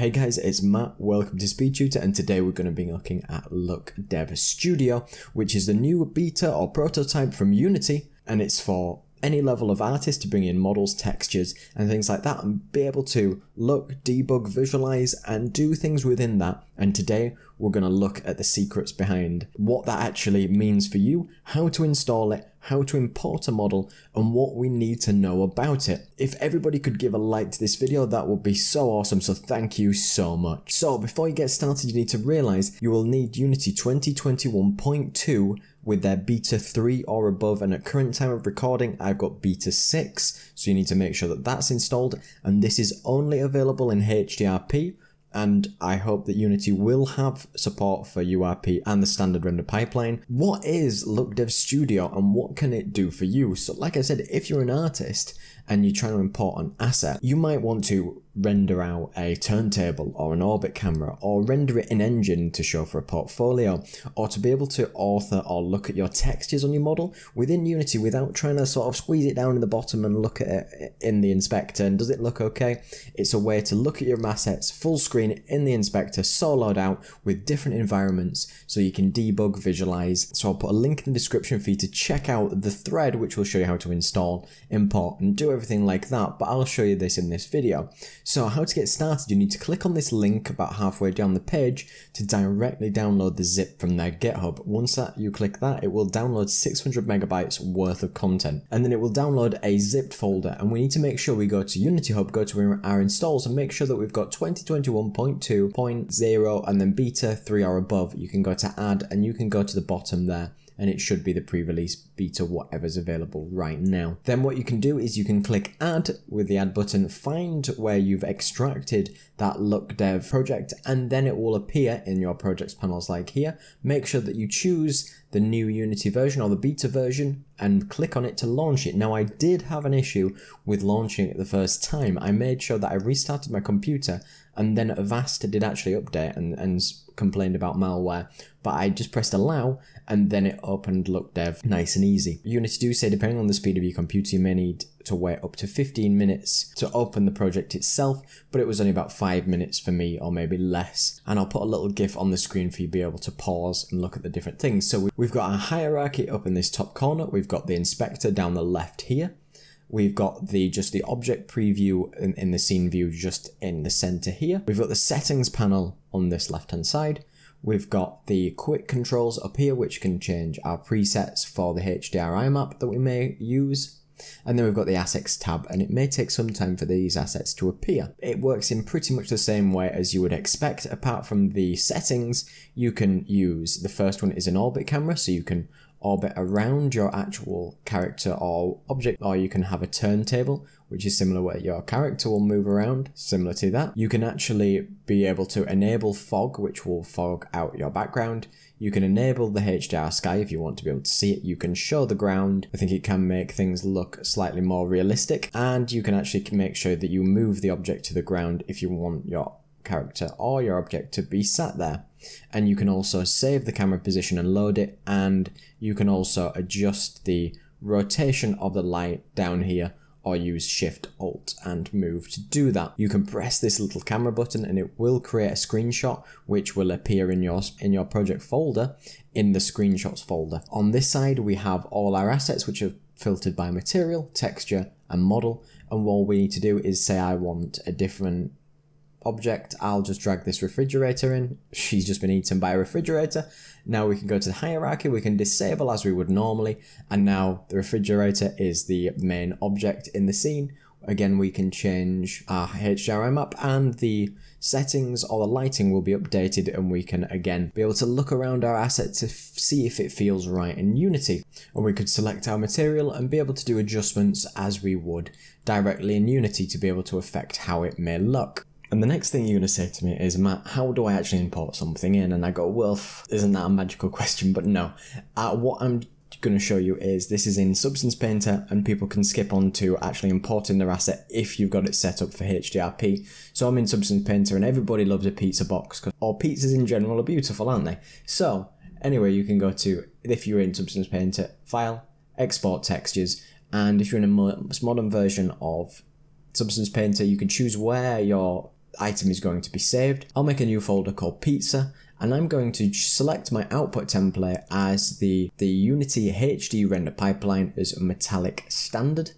Hey guys, it's Matt. Welcome to Speed Tutor, and today we're going to be looking at Look Dev Studio, which is the new beta or prototype from Unity, and it's for any level of artist to bring in models, textures, and things like that, and be able to look, debug, visualize, and do things within that. And today we're going to look at the secrets behind what that actually means for you, how to install it, how to import a model, and what we need to know about it. If everybody could give a like to this video, that would be so awesome, so thank you so much. So before you get started, you need to realize you will need Unity 2021.2 with their beta 3 or above and at current time of recording I've got beta 6 so you need to make sure that that's installed and this is only available in HDRP and I hope that Unity will have support for URP and the standard render pipeline. What is Look Dev Studio and what can it do for you? So like I said, if you're an artist and you're trying to import an asset, you might want to render out a turntable or an orbit camera or render it in engine to show for a portfolio or to be able to author or look at your textures on your model within Unity without trying to sort of squeeze it down in the bottom and look at it in the inspector and does it look okay? It's a way to look at your assets full screen in the inspector soloed out with different environments so you can debug, visualize. So I'll put a link in the description for you to check out the thread which will show you how to install, import and do everything like that but I'll show you this in this video. So how to get started, you need to click on this link about halfway down the page to directly download the zip from their GitHub. Once that you click that, it will download 600 megabytes worth of content. And then it will download a zipped folder. And we need to make sure we go to Unity Hub, go to our installs and make sure that we've got 2021.2.0 and then beta 3 or above. You can go to add and you can go to the bottom there and it should be the pre-release beta whatever's available right now. Then what you can do is you can click add with the add button, find where you've extracted that look dev project and then it will appear in your projects panels like here. Make sure that you choose the new Unity version or the beta version and click on it to launch it. Now I did have an issue with launching it the first time. I made sure that I restarted my computer and then Avast did actually update and, and complained about malware, but I just pressed allow and then it opened Look Dev nice and easy. Unity do say depending on the speed of your computer, you may need to wait up to 15 minutes to open the project itself, but it was only about five minutes for me or maybe less. And I'll put a little GIF on the screen for you to be able to pause and look at the different things. So we've got our hierarchy up in this top corner. We've got the inspector down the left here. We've got the just the object preview in, in the scene view just in the center here. We've got the settings panel on this left hand side. We've got the quick controls up here, which can change our presets for the HDRI map that we may use. And then we've got the assets tab, and it may take some time for these assets to appear. It works in pretty much the same way as you would expect, apart from the settings, you can use, the first one is an orbit camera, so you can orbit around your actual character or object, or you can have a turntable, which is similar where your character will move around, similar to that. You can actually be able to enable fog, which will fog out your background. You can enable the HDR sky if you want to be able to see it. You can show the ground. I think it can make things look slightly more realistic. And you can actually make sure that you move the object to the ground if you want your character or your object to be sat there. And you can also save the camera position and load it, and you can also adjust the rotation of the light down here or use shift alt and move to do that. You can press this little camera button and it will create a screenshot which will appear in your in your project folder in the screenshots folder. On this side we have all our assets which are filtered by material, texture and model and what we need to do is say I want a different object, I'll just drag this refrigerator in. She's just been eaten by a refrigerator. Now we can go to the hierarchy, we can disable as we would normally, and now the refrigerator is the main object in the scene. Again, we can change our HDRI map and the settings or the lighting will be updated and we can again be able to look around our asset to see if it feels right in Unity. And we could select our material and be able to do adjustments as we would directly in Unity to be able to affect how it may look. And the next thing you're going to say to me is, Matt, how do I actually import something in? And I go, well, isn't that a magical question? But no. Uh, what I'm going to show you is this is in Substance Painter and people can skip on to actually importing their asset if you've got it set up for HDRP. So I'm in Substance Painter and everybody loves a pizza box, or pizzas in general are beautiful, aren't they? So anyway, you can go to, if you're in Substance Painter, File, Export Textures, and if you're in a modern version of Substance Painter, you can choose where your item is going to be saved. I'll make a new folder called pizza and I'm going to select my output template as the, the Unity HD render pipeline as metallic standard.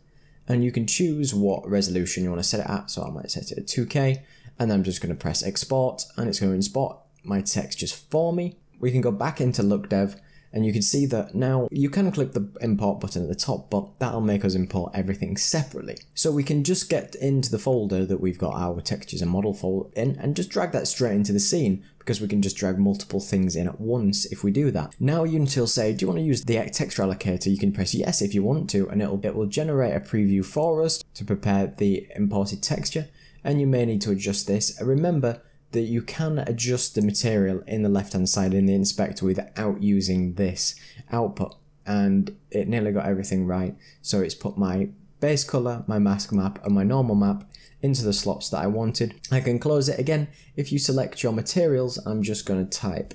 And you can choose what resolution you want to set it at. So I might set it at 2K and I'm just going to press export and it's going to export my textures for me. We can go back into LookDev and you can see that now you can click the import button at the top, but that'll make us import everything separately. So we can just get into the folder that we've got our textures and model folder in and just drag that straight into the scene because we can just drag multiple things in at once if we do that. Now Unity will say, do you want to use the texture allocator? You can press yes if you want to, and it'll, it will generate a preview for us to prepare the imported texture. And you may need to adjust this. Remember, that you can adjust the material in the left hand side in the inspector without using this output. And it nearly got everything right. So it's put my base color my mask map and my normal map into the slots that I wanted. I can close it again. If you select your materials I'm just going to type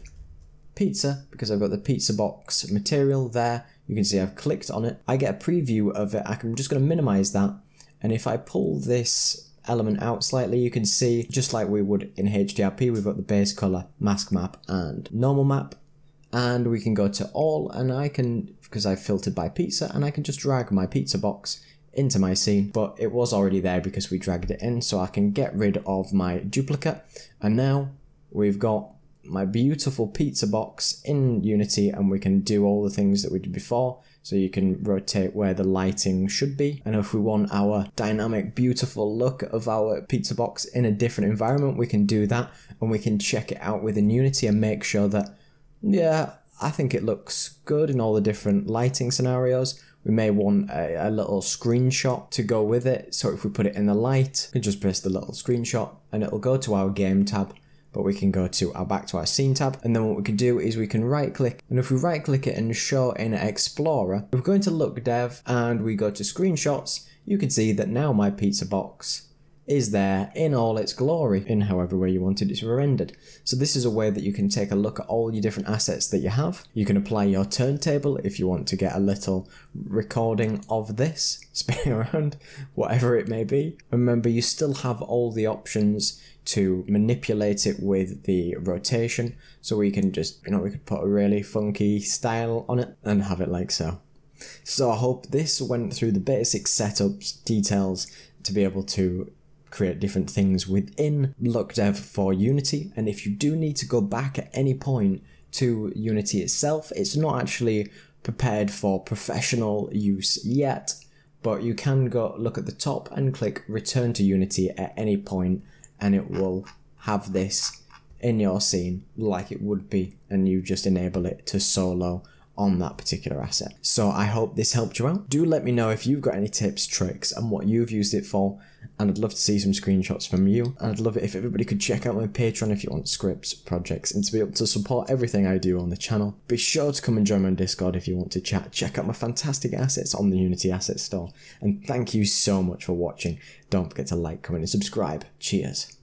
pizza because I've got the pizza box material there. You can see I've clicked on it. I get a preview of it. I'm just going to minimize that. And if I pull this element out slightly, you can see, just like we would in HDRP, we've got the base color, mask map, and normal map. And we can go to all, and I can, because I've filtered by pizza, and I can just drag my pizza box into my scene, but it was already there because we dragged it in, so I can get rid of my duplicate. And now we've got my beautiful pizza box in Unity and we can do all the things that we did before. So you can rotate where the lighting should be. And if we want our dynamic, beautiful look of our pizza box in a different environment, we can do that and we can check it out within Unity and make sure that, yeah, I think it looks good in all the different lighting scenarios. We may want a, a, little screenshot to go with it. So if we put it in the light, we can just press the little screenshot and it'll go to our game tab but we can go to our back to our scene tab and then what we can do is we can right click and if we right click it and show in Explorer, if we go into Look Dev and we go to screenshots, you can see that now my pizza box is there in all its glory in however way you wanted it to be rendered. So this is a way that you can take a look at all your different assets that you have. You can apply your turntable if you want to get a little recording of this spinning around, whatever it may be. Remember, you still have all the options to manipulate it with the rotation. So we can just, you know, we could put a really funky style on it and have it like so. So I hope this went through the basic setups, details to be able to create different things within LookDev for Unity. And if you do need to go back at any point to Unity itself, it's not actually prepared for professional use yet, but you can go look at the top and click return to Unity at any point and it will have this in your scene like it would be and you just enable it to solo on that particular asset. So I hope this helped you out. Do let me know if you've got any tips, tricks, and what you've used it for. And I'd love to see some screenshots from you. And I'd love it if everybody could check out my Patreon if you want scripts, projects, and to be able to support everything I do on the channel. Be sure to come and join my Discord if you want to chat. Check out my fantastic assets on the Unity Asset Store. And thank you so much for watching. Don't forget to like, comment, and subscribe. Cheers.